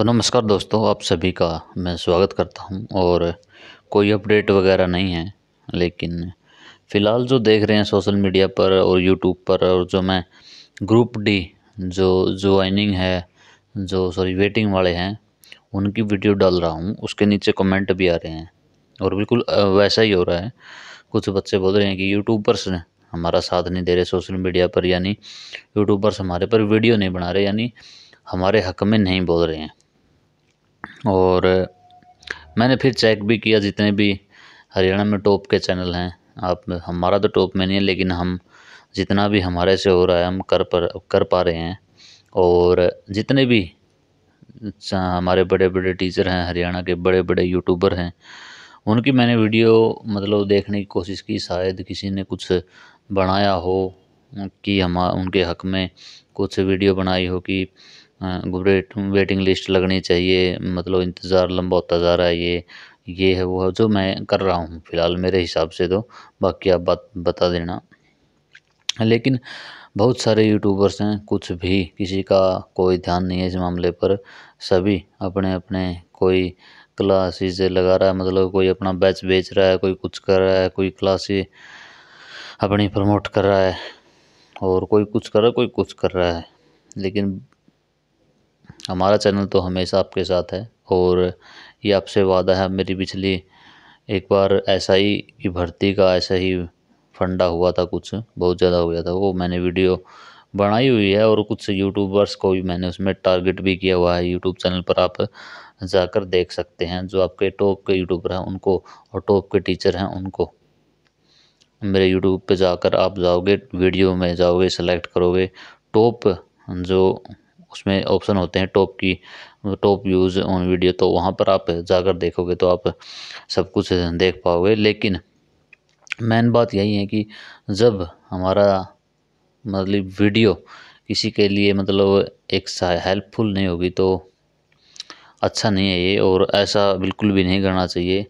तो नमस्कार दोस्तों, आप सभी का मैं स्वागत करता हूँ। और कोई अपडेट वगैरह नहीं है, लेकिन फ़िलहाल जो देख रहे हैं सोशल मीडिया पर और यूट्यूब पर और जो मैं ग्रुप डी, जो ज्वाइनिंग है, जो सॉरी वेटिंग वाले हैं, उनकी वीडियो डाल रहा हूँ। उसके नीचे कमेंट भी आ रहे हैं। और बिल्कुल वैसा ही हो रहा है। कुछ बच्चे बोल रहे हैं कि यूट्यूबर्स हमारा साथ नहीं दे रहे सोशल मीडिया पर, यानी यूट्यूबर्स हमारे पर वीडियो नहीं बना रहे, यानी हमारे हक में नहीं बोल रहे हैं। और मैंने फिर चेक भी किया, जितने भी हरियाणा में टॉप के चैनल हैं। आप, हमारा तो टॉप में नहीं है, लेकिन हम, जितना भी हमारे से हो रहा है, हम कर पर, कर पा रहे हैं। और जितने भी हमारे बड़े बड़े टीचर हैं, हरियाणा के बड़े बड़े यूट्यूबर हैं, उनकी मैंने वीडियो मतलब देखने की कोशिश की, शायद किसी ने कुछ बनाया हो, कि हम, उनके हक में कुछ वीडियो बनाई हो, कि वेट वेटिंग लिस्ट लगनी चाहिए मतलब इंतज़ार लंबा होता जा रहा है, ये ये है वो है जो मैं कर रहा हूँ, फ़िलहाल मेरे हिसाब से तो बाकी आप बात, बता देना। लेकिन बहुत सारे यूट्यूबर्स हैं, कुछ भी किसी का कोई ध्यान नहीं है इस मामले पर, सभी अपने अपने कोई क्लासेस लगा रहा है मतलब कोई अपना बैच बेच रहा है, कोई कुछ कर रहा है, कोई क्लासेस अपनी प्रमोट कर रहा है, और कोई कुछ कर रहा है, कोई कुछ कर रहा है, लेकिन हमारा चैनल तो हमेशा आपके साथ है और ये आपसे वादा है, मेरी पिछली एक बार ऐसा ही की भर्ती का ऐसा ही फंडा हुआ था कुछ, बहुत ज़्यादा हो गया था वो, मैंने वीडियो बनाई हुई है और कुछ यूट्यूबर्स को भी मैंने उसमें टारगेट भी किया हुआ है, यूट्यूब चैनल पर आप जाकर देख सकते हैं, जो आपके टॉप के यूट्यूबर हैं उनको और टॉप के टीचर हैं उनको। मेरे यूट्यूब पे जाकर आप जाओगे, वीडियो में जाओगे, सेलेक्ट करोगे, टॉप जो उसमें ऑप्शन होते हैं टॉप की टॉप व्यूज़ ऑन वीडियो तो वहाँ पर आप जाकर देखोगे तो आप सब कुछ देख पाओगे। लेकिन मेन बात यही है कि जब हमारा मतलब वीडियो किसी के लिए मतलब एक हेल्पफुल नहीं होगी तो अच्छा नहीं है ये, और ऐसा बिल्कुल भी नहीं करना चाहिए।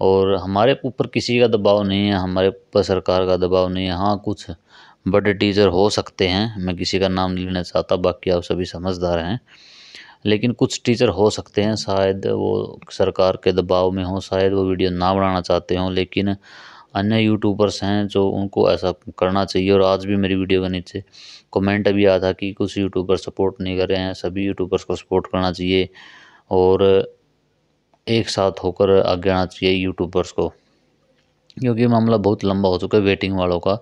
और हमारे ऊपर किसी का दबाव नहीं है, हमारे ऊपर सरकार का दबाव नहीं है हाँ कुछ बड़े टीचर हो सकते हैं। मैं किसी का नाम नहीं लेना चाहता, बाकी आप सभी समझदार हैं। लेकिन कुछ टीचर हो सकते हैं, शायद वो सरकार के दबाव में हो, शायद वो वीडियो ना बनाना चाहते हों, लेकिन अन्य यूट्यूबर्स हैं जो उनको ऐसा करना चाहिए। और आज भी मेरी वीडियो के नीचे कमेंट भी आया था कि कुछ यूट्यूबर सपोर्ट नहीं कर रहे हैं, सभी यूट्यूबर्स को सपोर्ट करना चाहिए और एक साथ होकर आगे आना चाहिए यूट्यूबर्स को। क्योंकि मामला बहुत लंबा हो चुका है वेटिंग वालों का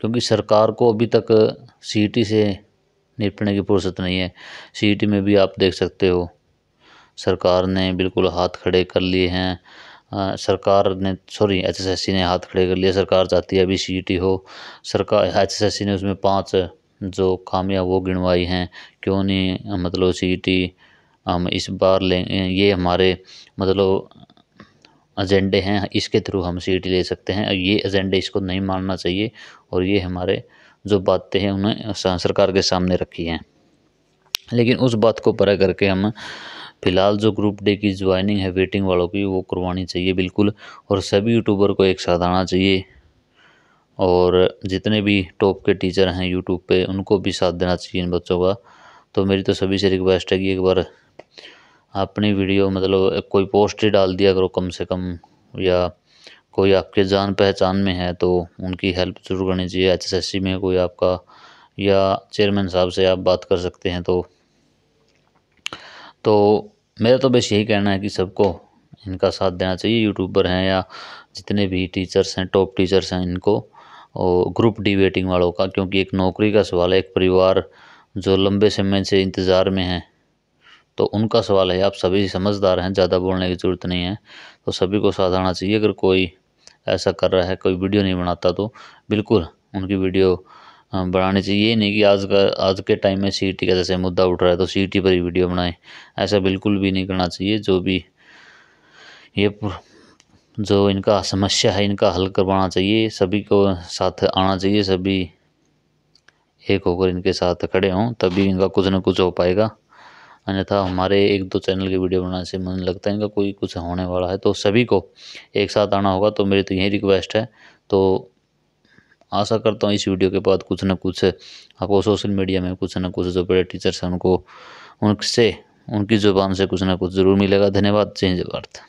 क्योंकि सरकार को अभी तक सी से निपटने की फुर्सत नहीं है। सी में भी आप देख सकते हो सरकार ने बिल्कुल हाथ खड़े कर लिए हैं। आ, सरकार ने सॉरी एचएसएससी ने हाथ खड़े कर लिए। सरकार चाहती है अभी सी हो। सरकार एचएसएससी ने उसमें पाँच जो खामियाँ वो गिनवाई हैं। क्यों नहीं मतलब सीटी हम इस बार लें ये हमारे मतलब एजेंडे हैं, इसके थ्रू हम सीट ले सकते हैं। ये एजेंडे इसको नहीं मानना चाहिए और ये हमारे जो बातें हैं, उन्हें सरकार के सामने रखी हैं। लेकिन उस बात को परा करके हम फ़िलहाल जो ग्रुप डे की ज्वाइनिंग है वेटिंग वालों की, वो करवानी चाहिए बिल्कुल। और सभी यूट्यूबर को एक साथ आना चाहिए। और जितने भी टॉप के टीचर हैं यूट्यूब पे, उनको भी साथ देना चाहिए इन बच्चों का। तो मेरी तो सभी से रिक्वेस्ट है कि एक बार अपनी वीडियो मतलब कोई पोस्ट ही डाल दिया करो कम से कम, या कोई आपके जान पहचान में है तो उनकी हेल्प ज़रूर करनी चाहिए। एच में कोई आपका, या चेयरमैन साहब से आप बात कर सकते हैं तो तो मेरा तो बस यही कहना है कि सबको इनका साथ देना चाहिए। यूट्यूबर हैं या जितने भी टीचर्स हैं टॉप टीचर्स हैं इनको, और ग्रुप डी वेटिंग वालों का, क्योंकि एक नौकरी का सवाल है, एक परिवार जो लंबे समय से इंतज़ार में है तो उनका सवाल है, आप सभी समझदार हैं, ज़्यादा बोलने की ज़रूरत नहीं है। तो सभी को साथ आना चाहिए, अगर कोई ऐसा कर रहा है, कोई वीडियो नहीं बनाता तो बिल्कुल उनकी वीडियो बनानी चाहिए। ये नहीं कि आज का, आज के टाइम में सीटी का जैसे मुद्दा उठ रहा है तो सीटी पर ही वीडियो बनाए। ऐसा बिल्कुल भी नहीं करना चाहिए, जो भी ये जो इनका समस्या है, इनका हल करवाना चाहिए। सभी को साथ आना चाहिए, सभी एक होकर इनके साथ खड़े हों, तभी इनका कुछ ना कुछ हो पाएगा। अन्यथा हमारे एक दो चैनल की वीडियो बनाने से मन लगता है इनका कोई कुछ होने वाला है। तो सभी को एक साथ आना होगा तो मेरी तो यही रिक्वेस्ट है। तो आशा करता हूँ इस वीडियो के बाद कुछ ना कुछ आपको सोशल मीडिया में कुछ ना कुछ जो बड़े टीचर्स हैं, उनको उनसे, उनकी ज़ुबान से कुछ ना कुछ ज़रूर मिलेगा। धन्यवाद। जय जय भारत।